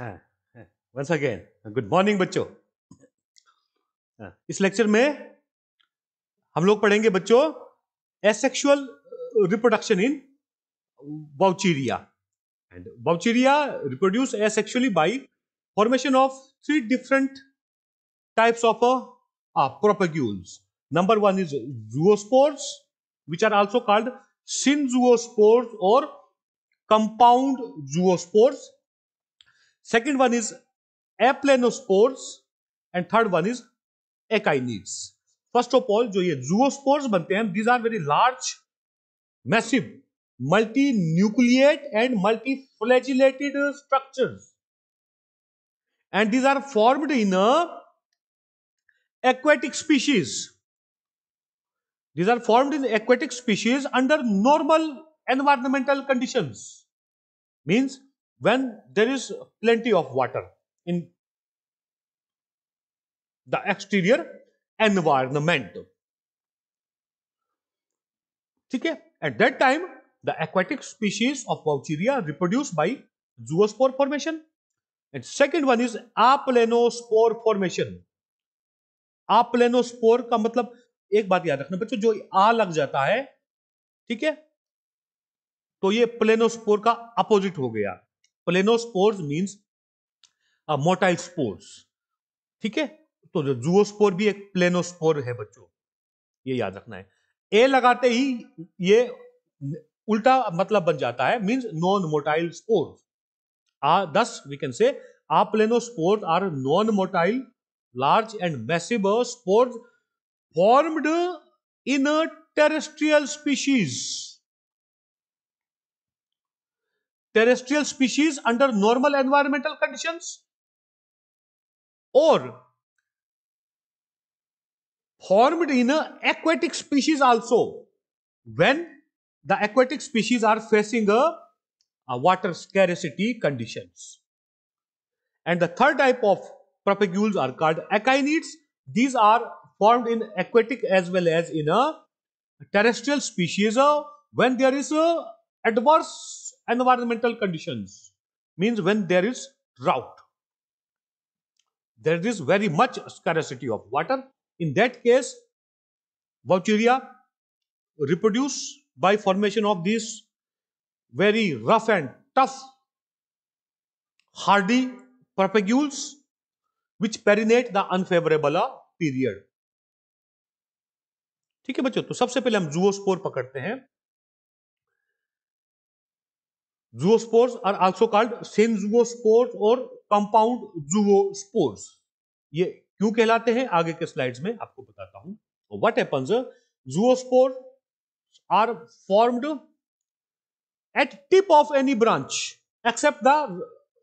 Once again good morning बच्चों। इस lecture में हम लोग पढ़ेंगे बच्चों asexual reproduction in Vaucheria and Vaucheria reproduce asexually by formation of three different types of propagules number one is zoospores which are also called synzoospores और compound zoospores Second one is aplanospores and third one is echinids. First of all, जो ये zoospores बनते हैं, these are very large, massive multinucleate and multiflagellated structures. And these are formed in a aquatic species. These are formed in aquatic species under normal environmental conditions. Means when there is plenty of water in the exterior environment. Okay? At that time, the aquatic species of Vaucheria reproduce by zoospore formation. And second one is aplanospore formation. aplanospore का मतलब एक बात याद रखना बच्चों जो आ लग जाता है ठीक है तो ये प्लेनोस्पोर का अपोजिट हो गया प्लेनोस्पोर्स मीन्स मोटाइल स्पोर्स ठीक है? तो जूओस्पोर भी एक प्लेनोस्पोर है बच्चों। ये याद रखना है। ए लगाते ही ये उल्टा मतलब बन जाता है means non motile spores thus we can say spores are non motile large and massive spores formed in terrestrial species terrestrial species under normal environmental conditions or formed in a aquatic species also when the aquatic species are facing a, a water scarcity conditions. And the third type of propagules are called echinids. These are formed in aquatic as well as in a terrestrial species uh, when there is a adverse environmental conditions means when there is drought there is very much scarcity of water in that case Vaucheria reproduce by formation of these very rough and tough hardy propagules which perinate the unfavorable period ठीक है बच्चों तो सबसे पहले हम zoospore पकड़ते हैं zoospores are also called synzoospores और कंपाउंड जूओस्पोर्स ये क्यों कहलाते हैं आगे के स्लाइड्स में आपको बताता हूँ what happens zoospore are formed at tip of any branch except the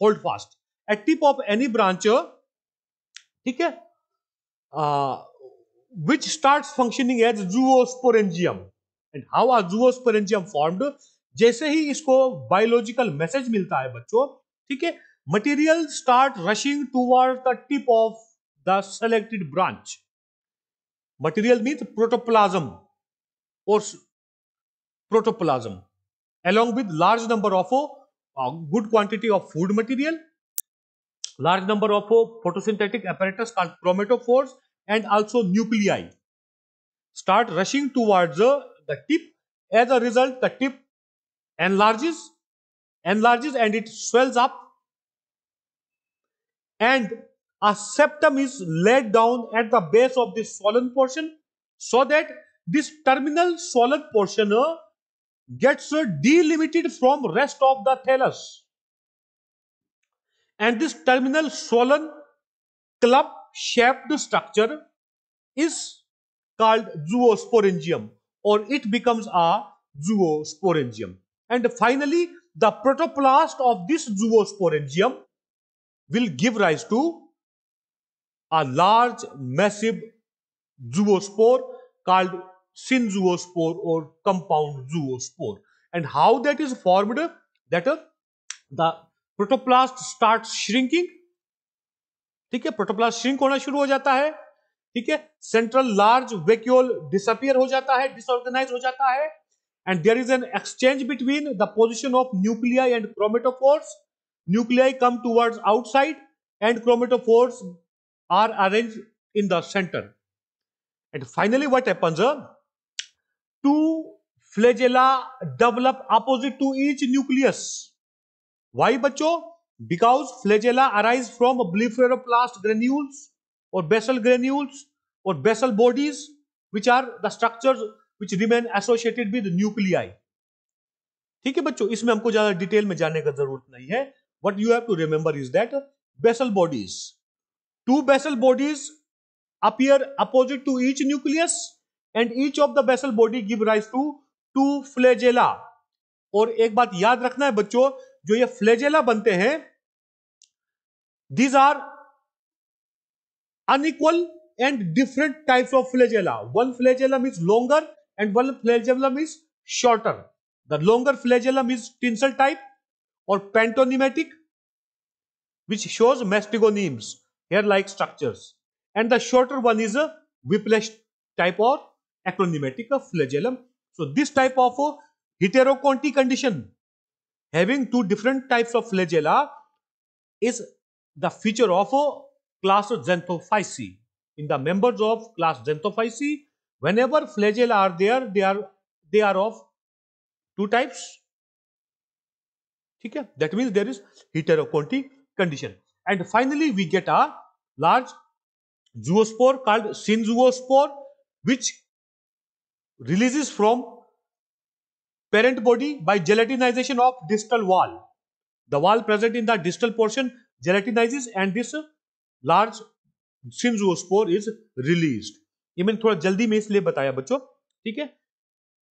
hold fast at tip of any branch ठीक है uh, which starts functioning as zoosporangium and how are zoosporangium formed जैसे ही इसको biological message मिलता है बच्चों, ठीक है material start rushing toward the tip of the selected branch material mean protoplasm और protoplasm along with large number of oh good quantity of food material large number of oh photosynthetic apparatus chromatophores and also nuclei start rushing towards the tip as a result the tip enlarges enlarges and it swells up and a septum is laid down at the base of this swollen portion so that this terminal swollen portion uh, gets delimited from rest of the thallus. And this terminal swollen club shaped structure is called zoosporangium or it becomes a zoosporangium. And finally, the protoplast of this zoosporangium will give rise to a large massive zoospore called synzoospore or compound zoospore. And how that is formed? That uh, the protoplast starts shrinking. ठीक है protoplast shrink होना शुरू हो जाता है ठीक है central large vacuole disappear हो जाता है डिसऑर्गेनाइज हो जाता है and there is an exchange between the position of nuclei and chromatophores. Nuclei come towards outside and chromatophores are arranged in the center. And finally what happens? Uh, two flagella develop opposite to each nucleus. Why bacho? Because flagella arise from blepharoplast granules or basal granules or basal bodies which are the structures which remain associated with nuclei ठीक है बच्चों, इसमें हमको ज़्यादा detail में जाने का ज़रूरत नहीं है। What you have to remember is that basal bodies two basal bodies appear opposite to each nucleus and each of the basal body give rise to two flagella और एक बात याद रखना है बच्चों, जो ये फ्लेजेला बनते हैं these are unequal and different types of flagella one flagella mean longer and one flagellum is shorter the longer flagellum is tinsel type or pentonymatic, which shows mastigonemes, hair-like structures. And the shorter one is a whiplash type or acronymatic flagellum. So this type of a heteroconty condition, having two different types of flagella, is the feature of a class Xanthophyceae. In the members of class Xanthophyceae, whenever flagella are there, they are they are of two types ठीक है that means there is heteroconty condition and finally we get a large zoospore called synzoospore which releases from parent body by gelatinization of distal wall the wall present in the distal portion gelatinizes and this large synzoospore is released ये मैंने थोड़ा जल्दी में इसलिए बताया बच्चों, ठीक है?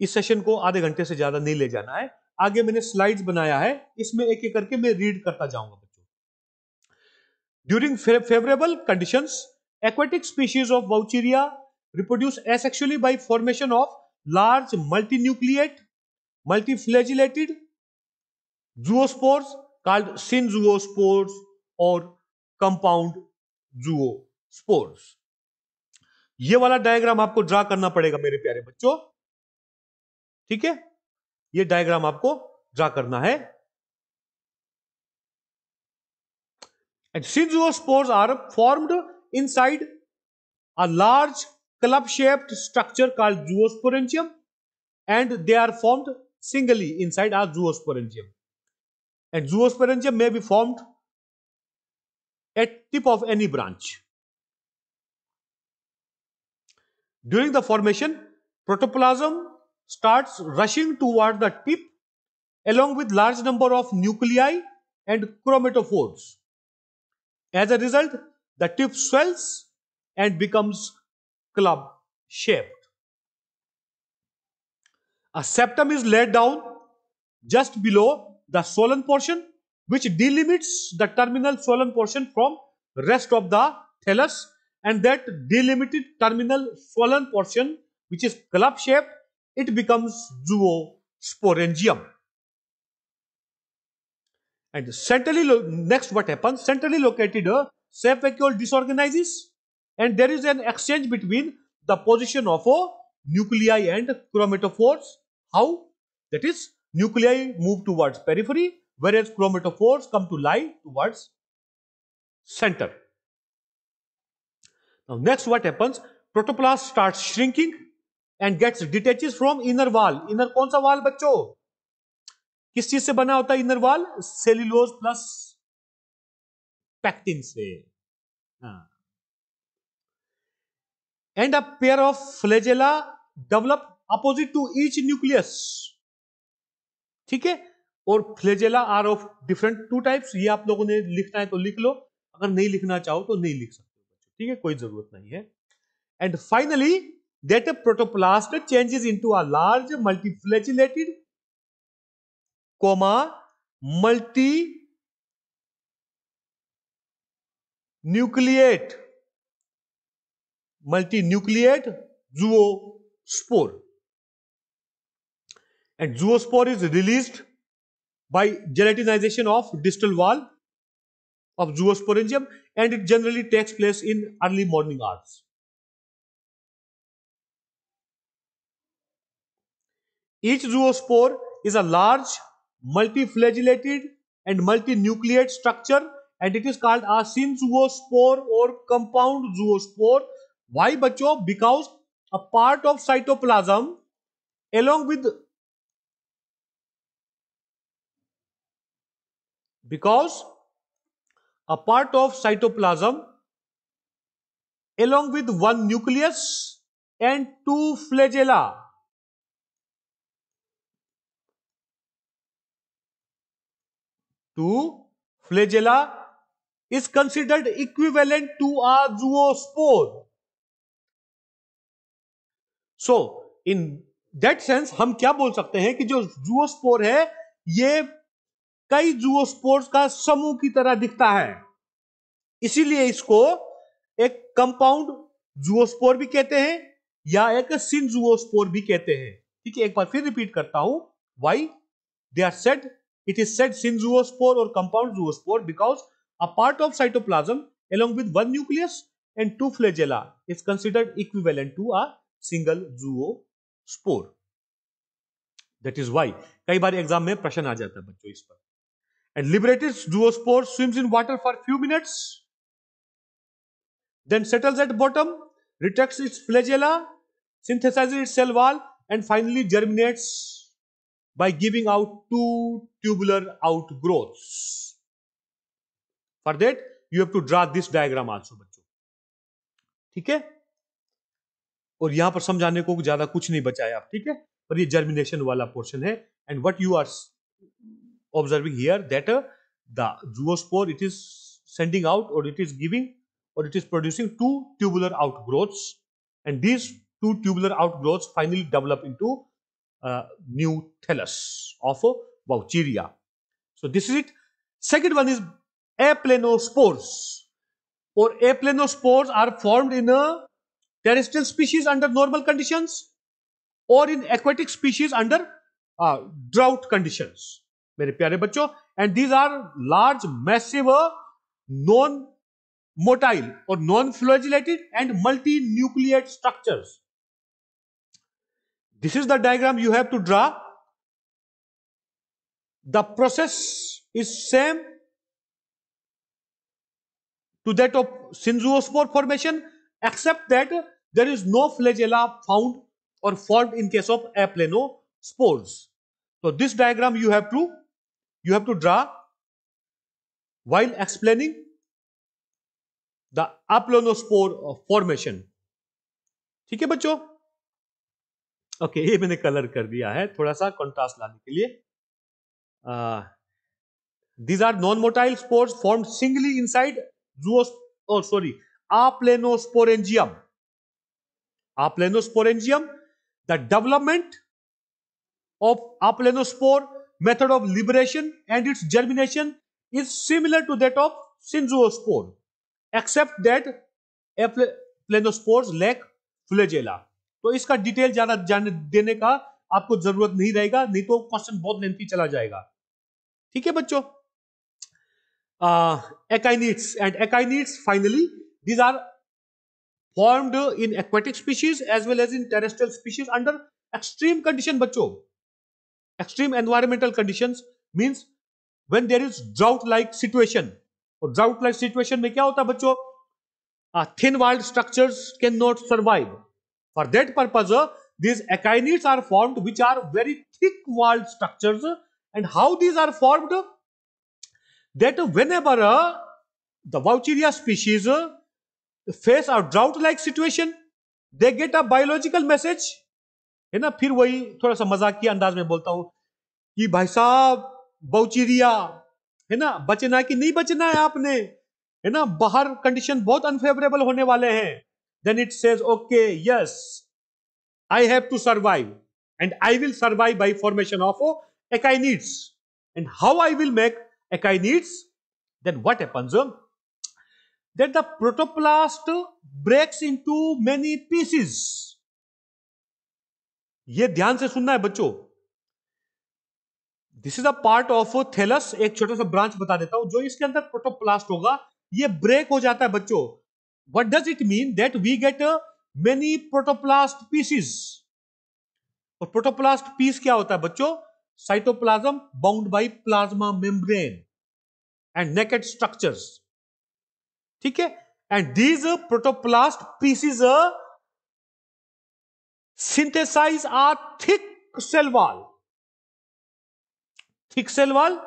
इस सेशन को आधे घंटे से ज़्यादा नहीं ले जाना है। आगे मैंने स्लाइड्स बनाया है, इसमें एक एक करके मैं रीड करता जाऊँगा बच्चों। During favourable condition aquatic species of Vaucheria reproduce asexually by formation of large multinucleate multiflagellated zoospores called synzoospores और कंपाउंड जुओ स्पोर्स ये वाला डायग्राम आपको ड्रा करना पड़ेगा मेरे प्यारे बच्चों। ठीक है? ये डायग्राम आपको ड्रा करना है। And since your spores are formed inside a large club shaped structure call zoosporangium and they are formed singly inside are zoosporangium and zoosporangium may be formed at tip of any branch during the formation protoplasm starts rushing toward the tip along with large number of nuclei and chromatophores. As a result, the tip swells and becomes club shaped. A septum is laid down just below the swollen portion which delimits the terminal swollen portion from rest of the thallus and that delimited terminal swollen portion which is club shaped it becomes zoosporangium. And centrally, next what happens? Centrally located uh, vacuole disorganizes and there is an exchange between the position of a uh, nuclei and chromatophores. How? That is, nuclei move towards periphery whereas chromatophores come to lie towards center. Now, next, what happens? Protoplast starts shrinking and gets detaches from inner wall inner कौन सा wall बच्चों? किस चीज़ से बना होता है inner wall cellulose plus pectin से। And a pair of flagella develop opposite to each nucleus ठीक है? और flagella are of different two types ये आप लोगों ने लिखना है तो लिख लो। अगर नहीं लिखना चाहो तो नहीं लिख सकते। ठीक है, कोई ज़रूरत नहीं है। And finally that protoplast changes into a large multiflagellated comma multinucleate multinucleate zoospore and zoospore is release by gelatinization of distal wall of zoosporangium and it generally takes place in early morning hours. Each zoospore is a large, multi-flagellated and multinucleate structure and it is called a synzoospore or compound zoospore. Why bacho? Because a part of cytoplasm along with because a part of cytoplasm along with one nucleus and two flagella two flagella is considered equivalent to a zoospore so in that sense हम क्या बोल सकते हैं कि जो zoospore है ये कई जूओस्पोर्स का समूह की तरह दिखता है। इसीलिए इसको एक कंपाउंड जूओस्पोर भी कहते हैं या एक सिन जूओस्पोर भी कहते हैं। ठीक है, एक बार फिर रिपीट करता हूँ। Why they are said it is said synzoospore और compound zoospore because a part of cytoplasm along with one nucleus and two flagella is considered equivalent to a single zoospore that is why कई बार exam में प्रश्न आ जाता है बच्चों इस पर। And liberated zoospore swims in water for few minutes then settles at bottom retracts its flagella synthesizes its cell wall and finally germinates by giving out two tubular outgrowths for that you have to draw this diagram also बच्चों ठीक है और यहाँ पर समझाने को ज़्यादा कुछ नहीं बचा है आप ठीक है पर ये जर्मिनेशन वाला पोर्शन है and what you are observing here that uh, the zoospore it is sending out or it is giving or it is producing two tubular outgrowths and these two tubular outgrowths finally develop into uh, new thallus of uh, Vaucheria. So this is it. Second one is aplanospores or aplanospores are formed in a terrestrial species under normal conditions or in aquatic species under uh, drought conditions. मेरे प्यारे बच्चों and these are large massive non motile और non flagellated and multinuclear structure this is the diagram you have to draw the process is same to that of synzoospore formation except that there is no flagella found और form in case of aplanospores तो this diagram you have to you have to draw while explaining the aplonospore formation ठीक है बच्चों okay ये मैंने colour कर दिया है थोड़ा सा कंट्रास्ट लाने के लिए these are non-motile spores formed singly inside zoos oh sorry aplanosporangium aplanosporangium the development of aplanospore method of liberation and its germination is similar to that of synzoospore except that aplanospores lack flagella तो इसका detail ज़्यादा जाने देने का आपको ज़रूरत नहीं रहेगा नहीं तो क्वेश्चन बहुत लेंथी चला जाएगा ठीक है बच्चों akinetes and akinetes finally these are formed in aquatic species as well as in terrestrial species under extreme condition बच्चों extreme environmental conditions means when there is drought like situation और drought like situation में क्या होता है बच्चों uh, thin walled structures cannot survive for that purpose uh, these echinids are formed which are very thick walled structures and how these are formed that whenever uh, the Vaucheria species uh, face a drought like situation they get a biological message है ना? फिर वही थोड़ा सा मज़ाक के अंदाज में बोलता हूँ कि, भाई साहब बौचीरिया है ना? बचना कि नहीं बचना है आपने? है ना? बाहर कंडीशन बहुत अनफेवरेबल होने वाले हैं. Then it says okay yes I have to survive and I will survive by formation of akinetes and how I will make akinetes then what happens? That the protoplast breaks into many pieces. ये ध्यान से सुनना है बच्चों। This is a part of thallus एक छोटा सा branch बता देता हूँ जो इसके अंदर प्रोटोप्लास्ट होगा। ये ब्रेक हो जाता है बच्चों। What does it mean that we get many protoplast pieces और प्रोटोप्लास्ट पीस क्या होता है बच्चों? Cytoplasm bound by plasma membrane and naked structures ठीक है? And these protoplast uh, synthesize a thick cell wall. Thick cell wall.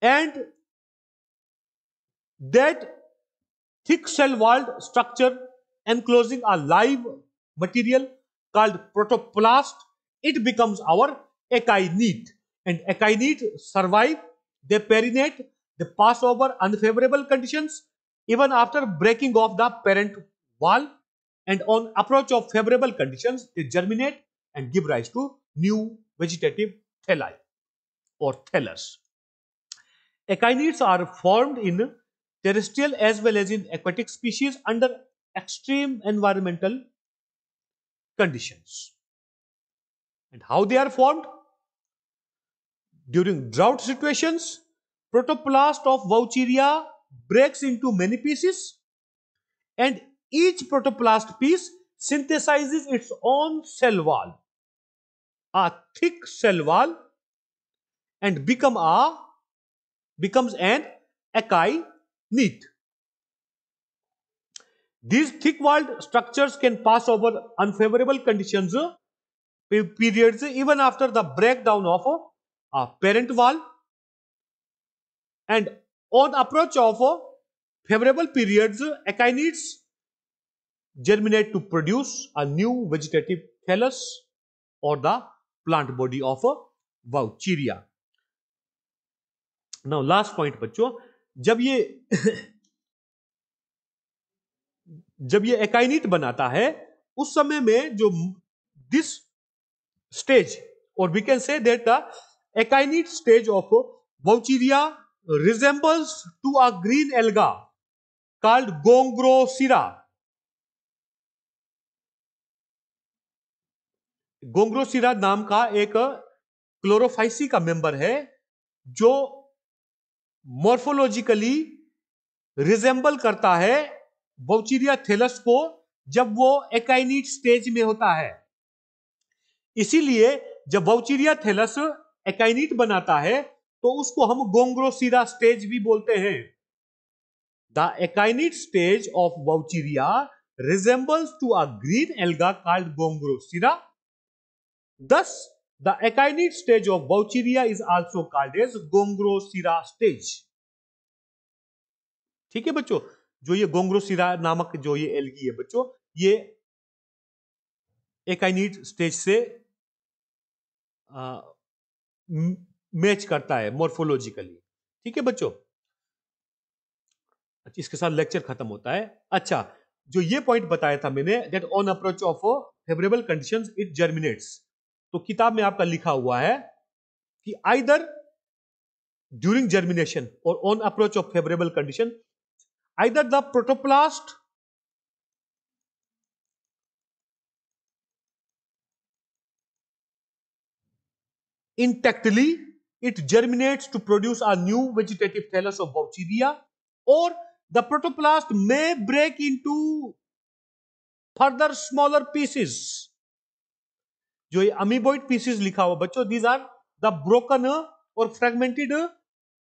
And that thick cell walled structure enclosing a live material called protoplast it becomes our echinete and echinete survive they perinate they pass over unfavorable conditions even after breaking off the parent wall and on approach of favorable conditions they germinate and give rise to new vegetative thalli or thallus echinites are formed in terrestrial as well as in aquatic species under extreme environmental conditions. And how they are formed? During drought situations, protoplast of Vaucheria breaks into many pieces and each protoplast piece synthesizes its own cell wall, a thick cell wall and become a becomes an echinete. These thick-walled structures can pass over unfavorable conditions periods even after the breakdown of a parent wall and on approach of favorable periods echinites germinate to produce a new vegetative thallus or the plant body of a Vaucheria. Now last point बच्चों जब ये जब ये एकाइनिट बनाता है उस समय में जो दिस स्टेज और we can say that the akinete stage of Vaucheria resembles to a green alga called Gongrosira Gongrosira नाम का एक क्लोरोफाइसी का मेंबर है, जो मॉर्फोलॉजिकली रिजेंबल करता है बोचीरिया थेलस को जब वो एकाइनिट स्टेज में होता है। इसीलिए जब बाउचीरिया थेलस एकाइनिट बनाता है तो उसको हम गोंग्रोसिरा स्टेज भी बोलते हैं। The akinete stage of Vaucheria resembles to a green alga called Gongrosira. Thus the akinete stage of Vaucheria is also called as Gongrosira stage ठीक है बच्चों? जो ये गोंग्रोसिरा नामक जो ये एलगी है बच्चों, ये एकाइनिट स्टेज से मैच करता है मोर्फोलॉजिकली ठीक है बच्चों? अच्छा इसके साथ लेक्चर खत्म होता है। अच्छा जो ये पॉइंट बताया था मैंने that on approach of favourable conditions it germinates तो किताब में आपका लिखा हुआ है कि आइदर ड्यूरिंग जर्मिनेशन और on approach of favourable condition, either the protoplast intactly it germinate to produce a new vegetative thallus of बॉक्सीडिया और द प्रोटोप्लास्ट में break in to further smaller pieces. जो ये अमीबोइड पीसेस लिखा हुआ, बच्चों these are the broken और fragmented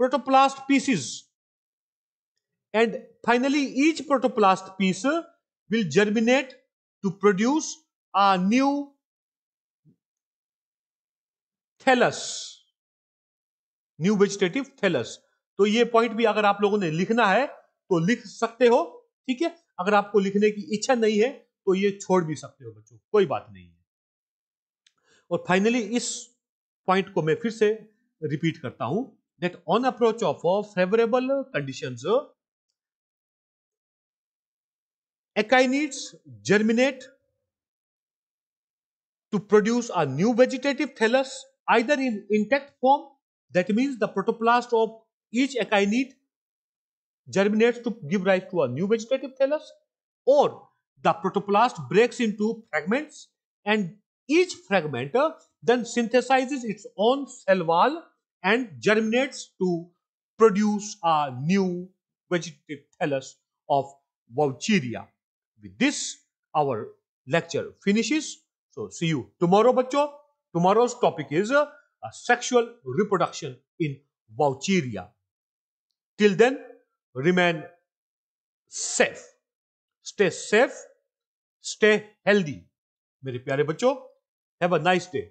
protoplast pieces and finally each protoplast piece will germinate to produce a new thallus. New vegetative thallus तो ये point भी अगर आप लोगों ने लिखना है तो लिख सकते हो, ठीक है? अगर आपको लिखने की इच्छा नहीं है तो ये छोड़ भी सकते हो, बच्चों, कोई बात नहीं। और फाइनली इस पॉइंट को मैं फिर से रिपीट करता हूँ that on approach of favourable condition akinetes germinate to produce a new vegetative thallus either in intact form that means the protoplast of each akinete germinate to give rise to a new vegetative thallus और the protoplast breaks into fragments and each fragment uh, then synthesizes its own cell wall and germinates to produce a new vegetative thallus of Vaucheria. With this, our lecture finishes. So see you tomorrow, bacho. Tomorrow's topic is uh, sexual reproduction in Vaucheria till then remain safe stay safe stay healthy मेरे प्यारे बच्चों have a nice day